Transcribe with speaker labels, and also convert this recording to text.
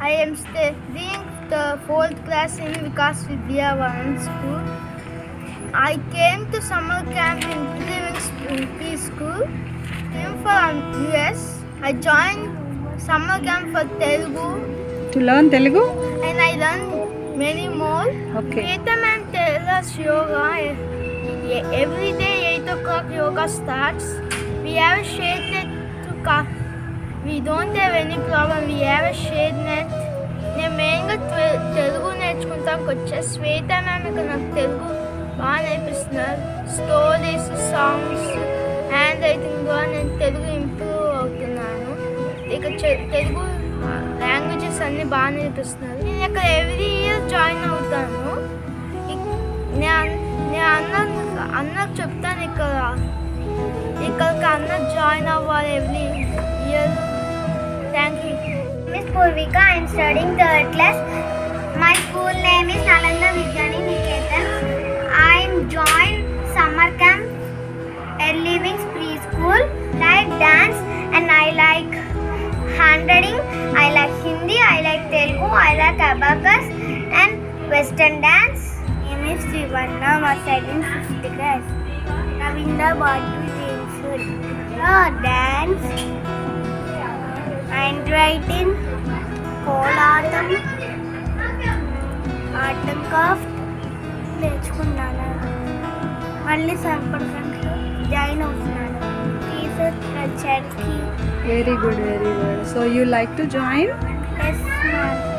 Speaker 1: I am studying the fourth class in Vikas Vidya Varan School. I came to summer camp in Living School. Came from US. I joined summer camp for Telugu.
Speaker 2: To learn Telugu?
Speaker 1: And I learned many more.
Speaker 2: Okay.
Speaker 1: Later, ma'am tells us yoga. Every day, 8 o'clock yoga starts. We have a to come. We don't have any problem. We have a shade net. నేను మెయిన్గా తెలుగు నేర్చుకుంటానికి వచ్చా శ్వేత ma'am ఇక్కడ నాకు తెలుగు బాగా నేర్పిస్తున్నారు stories songs hand writing ద్వారా నేను Telugu improve అవుతున్నాను ఇక చె- తెలుగు లాంగ్వేజెస్ అన్నీ బాగా నేర్పిస్తున్నారు నేను ఇక్కడ ఎవ్రీ ఇయర్ జాయిన్ అవుతాను నేను నేను అన్న అన్నకు చెప్తాను ఇక్కడ ఇక్కడికి అన్న జాయిన్ అవ్వాలి
Speaker 3: every Purvika, I am studying third class. My school name is Nalanda Vidyani Niketan. I am joined summer camp at Living's preschool. Like dance and I like handwriting. I like Hindi. I like Telugu. I like abacus and Western dance. My name is Sivanna. I am studying fifth class. Ravinda Badu James. Oh, dance. handwriting Kolatam art and craft నేర్చుకున్నాను మళ్ళీ సంపర్కంలో join అవుతున్నాను teacher వచ్చారికి
Speaker 2: very good very good so you like to join
Speaker 3: yes
Speaker 2: thank you త్రివర్ణ